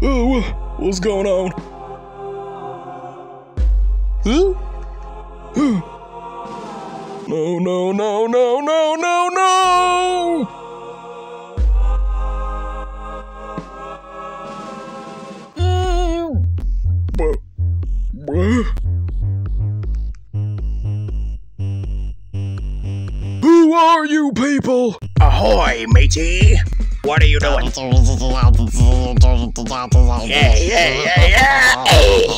Oh, wha- what's going on? Huh? No, no, no, no, no, no, no! Bruh. Bruh. Who are you people? Ahoy, matey! What are you doing? Yeah, yeah, yeah, yeah! Hey!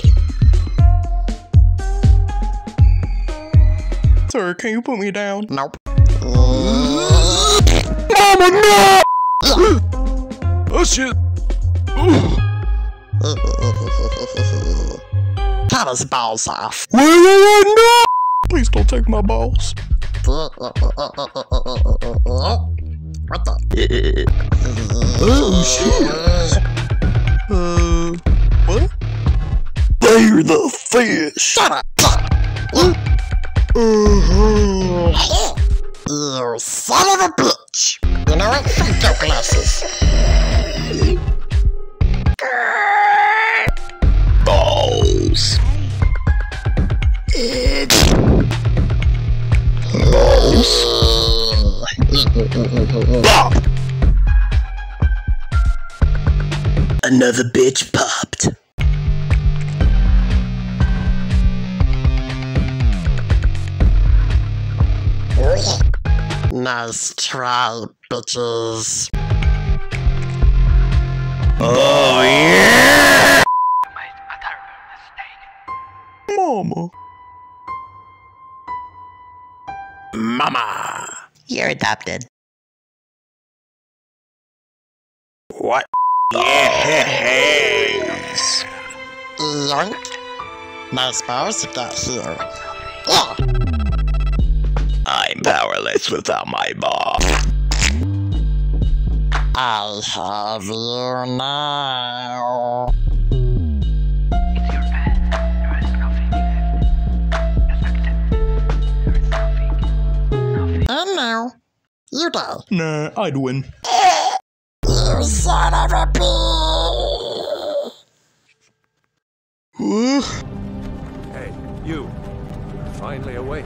Sir, can you put me down? Nope. Mama, no! oh shit! Ooh. Cut his balls off. Wait, wait, wait, no! Please don't take my balls. What the? Oh shit! Uh, what? They're the fish. Shut up! Uh-huh. You son of a bitch! You know what? Fuck your glasses. Pop. Another bitch popped. Nice try, bitches. Oh yeah! Mama. Mama! You're adopted. What? Yes! Yoink! Nice powers you got here. Yeah! I'm powerless without my ball. I'll have you now. Your bed. There is nothing left. Just accept it. There is nothing. Nothing. And now, you die. Nah, I'd win. Eh. You son of a bitch! Hey, you. You're finally awake.